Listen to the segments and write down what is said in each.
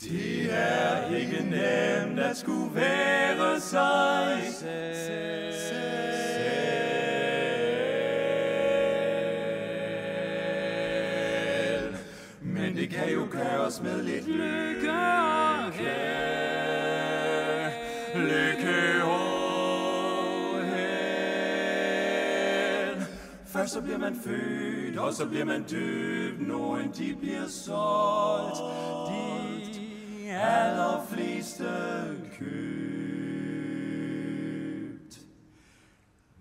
Det er ikke nemt at skulle være sig selv. Men det kan jo gøres med lidt lykke og held. Lykke og held. Først så bliver man født, og så bliver man døbt, nogen de bliver solgt. De allerfleste købt.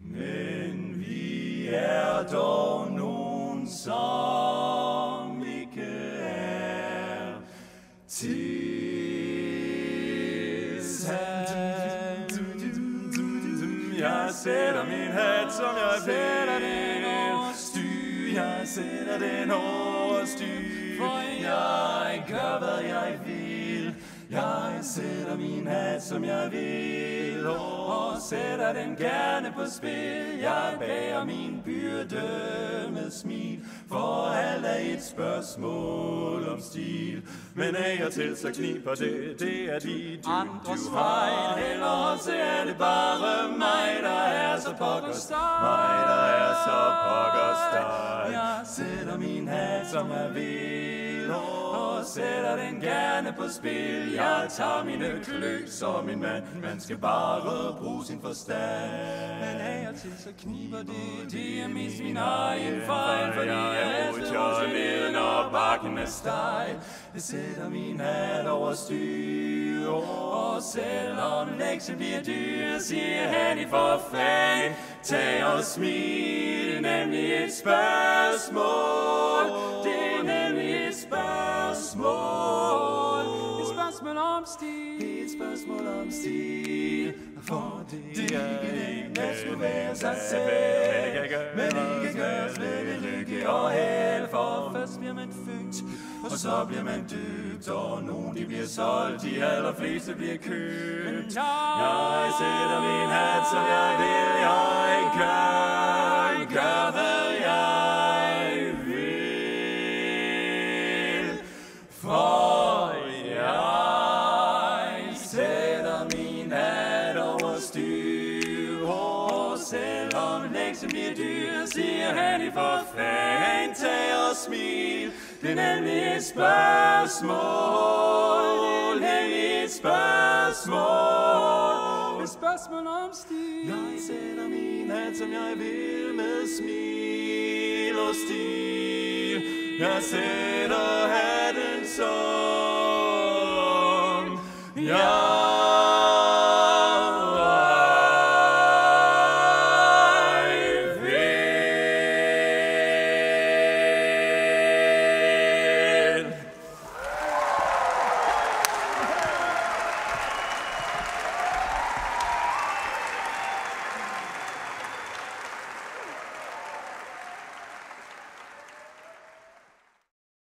Men vi er dog nogen, som ikke er til Jeg sætter min hat, som jeg sætter den over styr. Jeg sætter den over styr. For jeg gør, hvad jeg vil. Jeg sætter min hat, som jeg vil, og sætter den gerne på spil. Jeg bærer min byrde med smil, for alt er et spørgsmål om stil. Men af og til så kniber det, det er de du, Andres fejl. Ellers er det bare mig, der er så pokkers Mig, der er så pokkers. Jeg sætter min hat, som jeg vil, sætter den gerne på spil. Jeg tager mine klø som en mand, man skal bare bruge sin forstand. Men af og til så kniber det, det er mest min egen fejl, fordi jeg er utålmodig, når bakken er stejl. Jeg sætter min hat over styr, og selvom lektion bliver dyr, siger han i for fan. Tag og smil, nemlig et spørgsmål. Det er nemlig et spørgsmål. Et spørgsmål om stil. Et spørgsmål om stil, for det er ikke skulle være sig selv. Men kan gøres med lykke og held, for først bliver man født, og så bliver man døbt, og nogen de bliver solgt, de allerfleste bliver købt. Jeg sætter min hat, som jeg vil, jeg selvom lektien bliver dyr, siger han i for fanden, tag og smil. Det er nemlig et spørgsmål, det er nemlig et spørgsmål. Et spørgsmål om stil. Jeg sætter min hat, som jeg vil, med smil og stil. Jeg sætter hatten som jeg